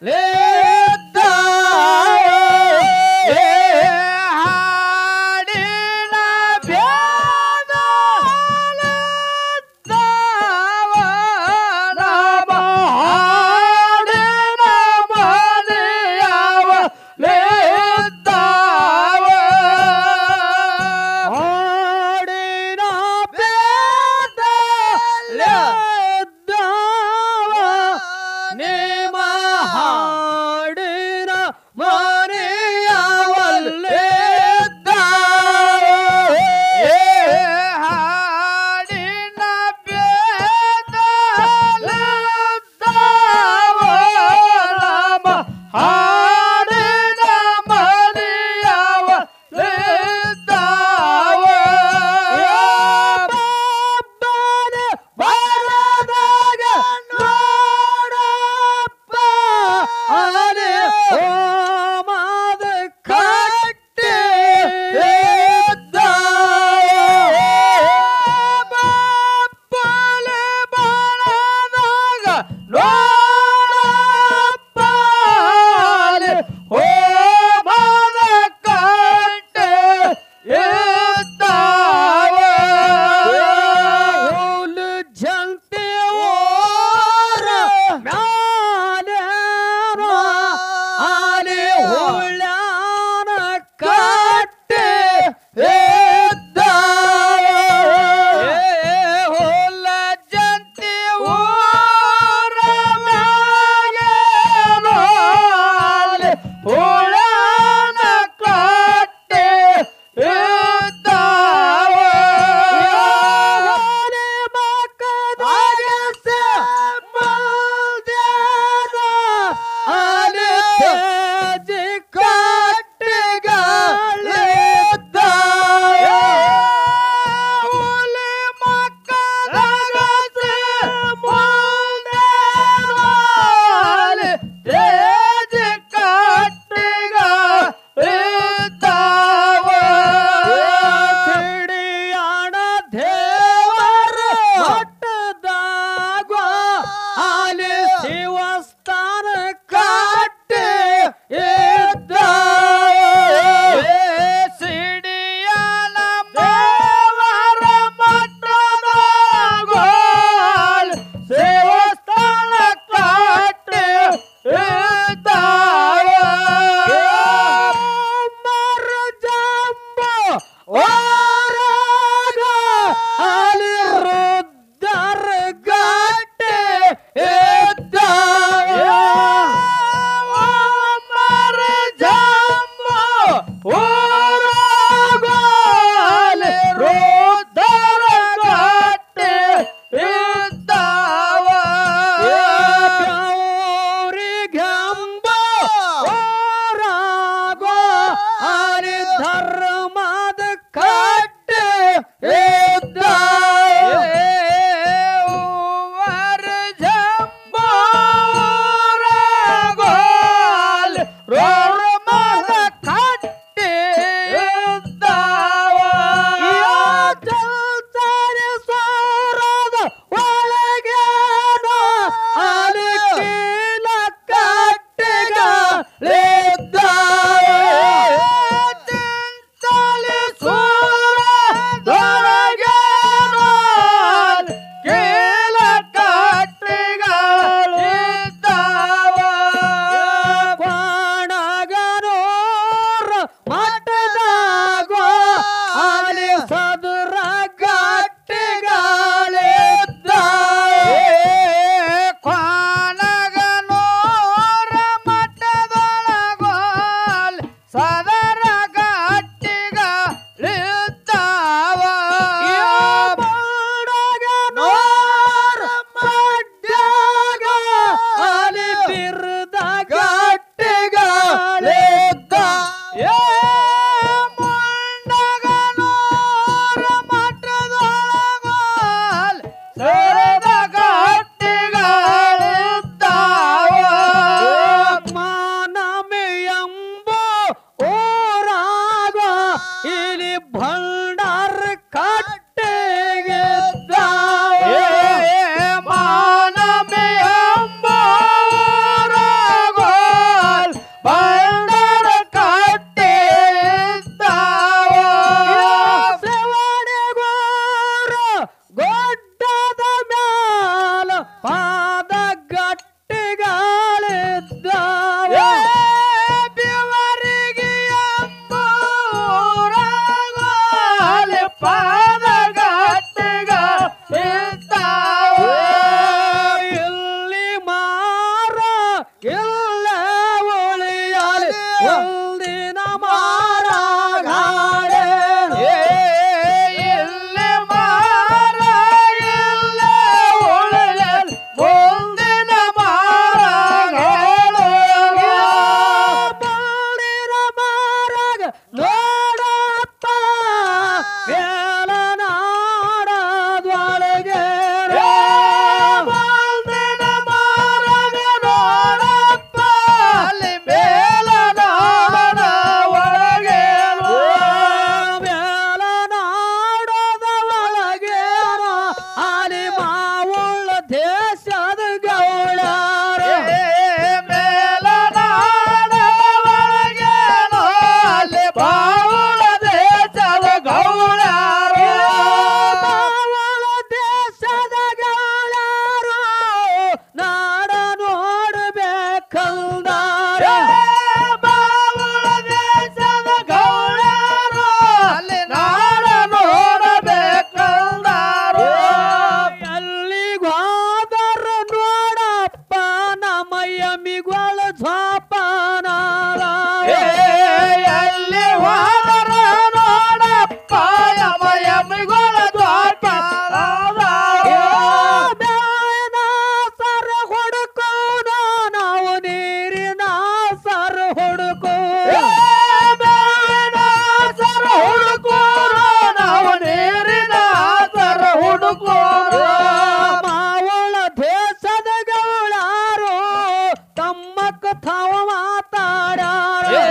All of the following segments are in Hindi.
来。¡Oh! कथाओं माता रे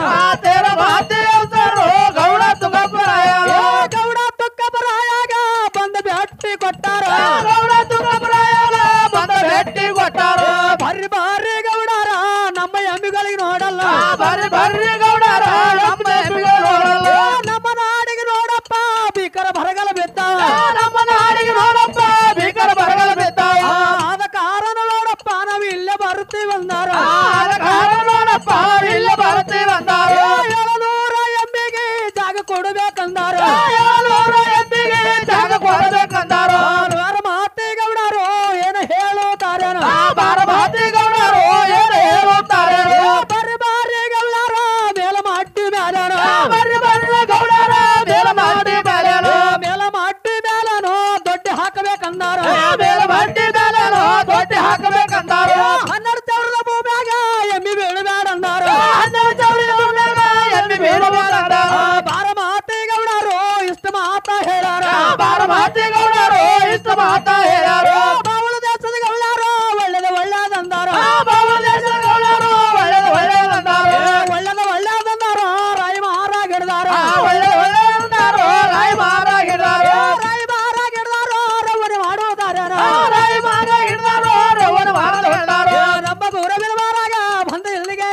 हाँ, तेरा भाते